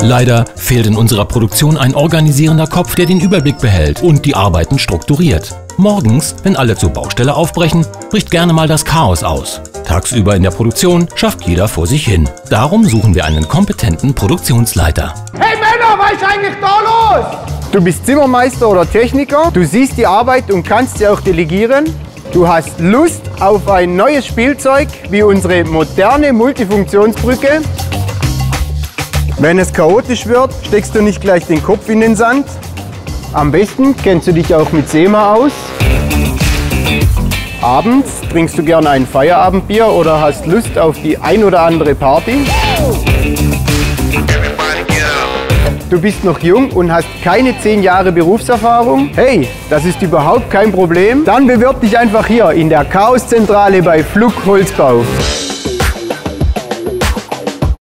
Leider fehlt in unserer Produktion ein organisierender Kopf, der den Überblick behält und die Arbeiten strukturiert. Morgens, wenn alle zur Baustelle aufbrechen, bricht gerne mal das Chaos aus. Tagsüber in der Produktion schafft jeder vor sich hin. Darum suchen wir einen kompetenten Produktionsleiter. Hey Männer, was ist eigentlich da los? Du bist Zimmermeister oder Techniker, du siehst die Arbeit und kannst sie auch delegieren. Du hast Lust auf ein neues Spielzeug wie unsere moderne Multifunktionsbrücke. Wenn es chaotisch wird, steckst du nicht gleich den Kopf in den Sand. Am besten kennst du dich auch mit SEMA aus. Abends trinkst du gerne ein Feierabendbier oder hast Lust auf die ein oder andere Party. Du bist noch jung und hast keine 10 Jahre Berufserfahrung? Hey, das ist überhaupt kein Problem. Dann bewirb dich einfach hier in der Chaoszentrale bei Flug Holzbau.